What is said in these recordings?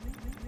Thank you.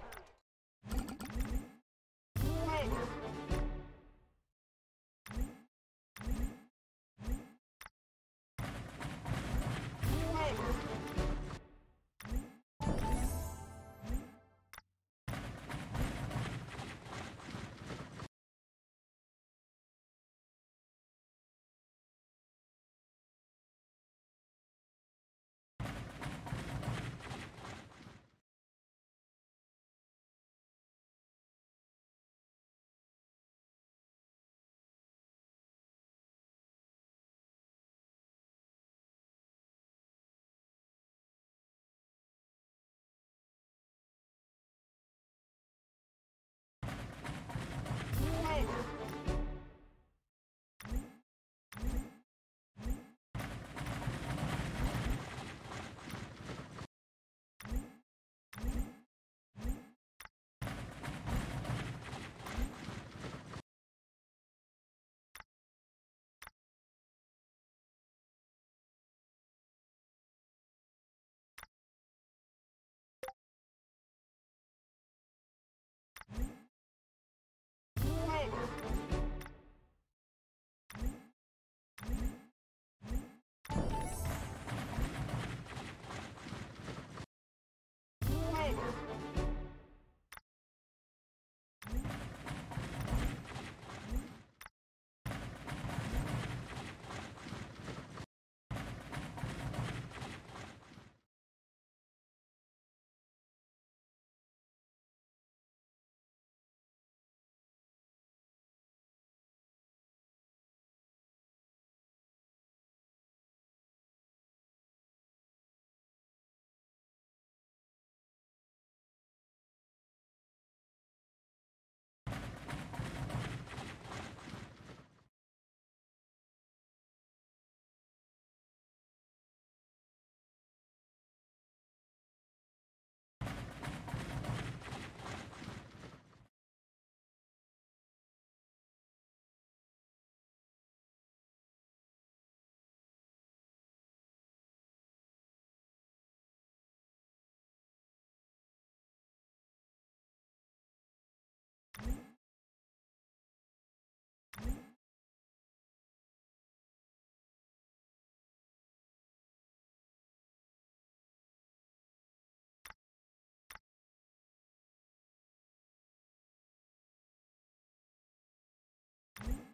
Thank you.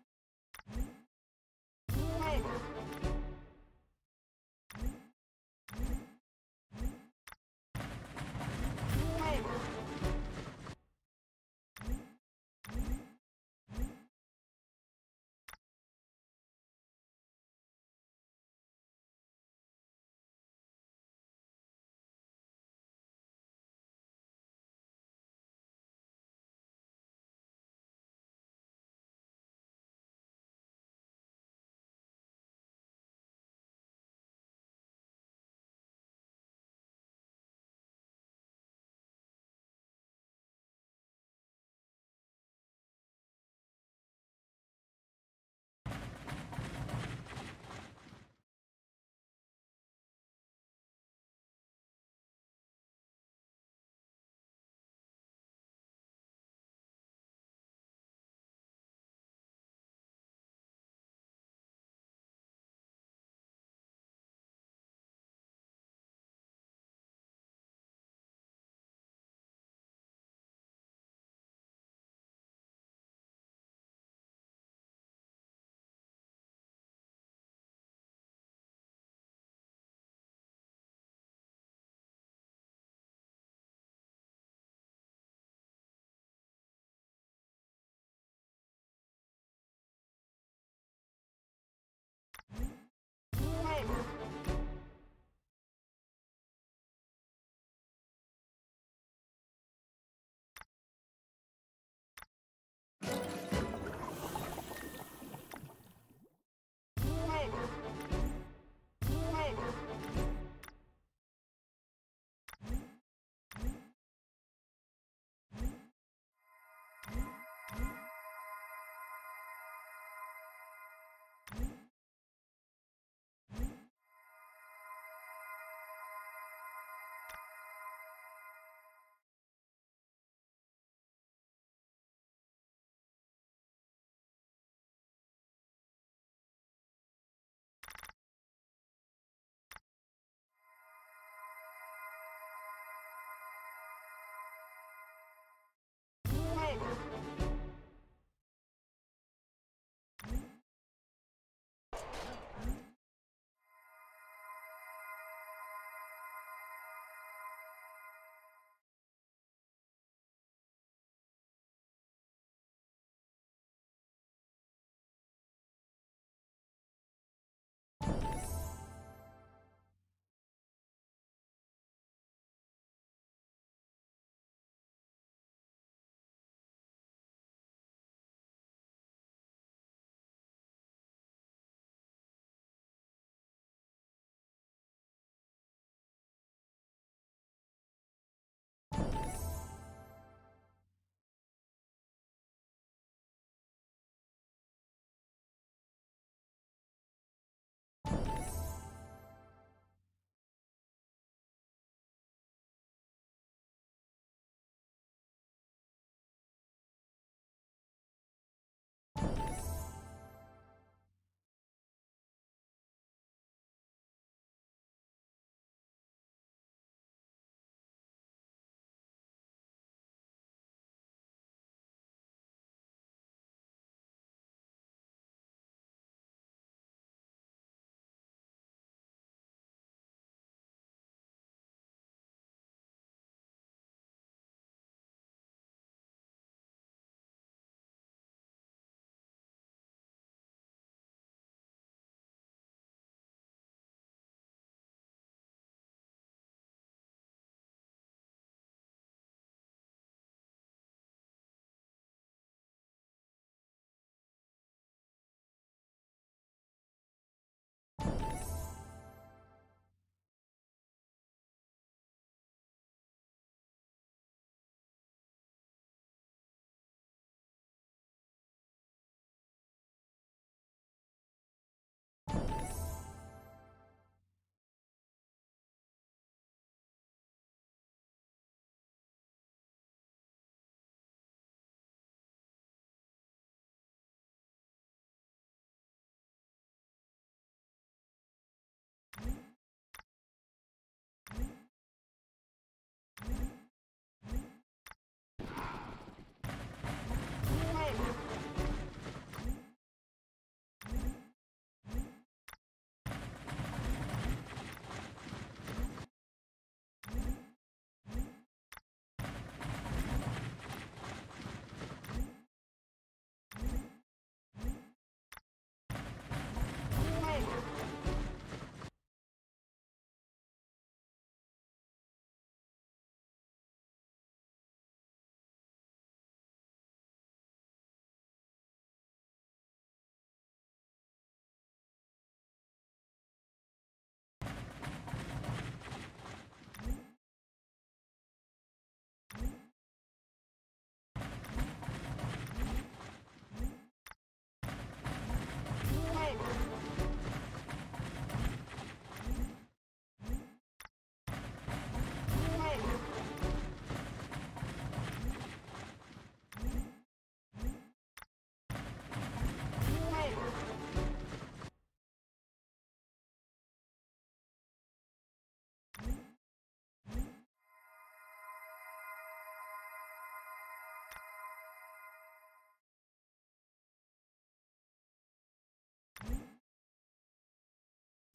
you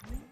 Thank you.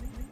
you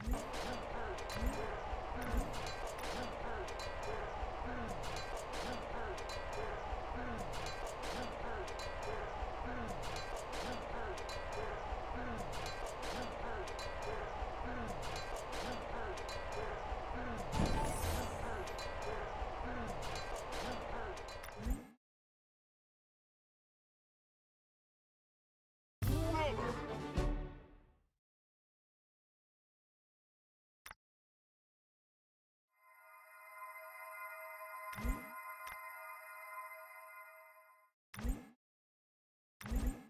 Let's go. Thank you.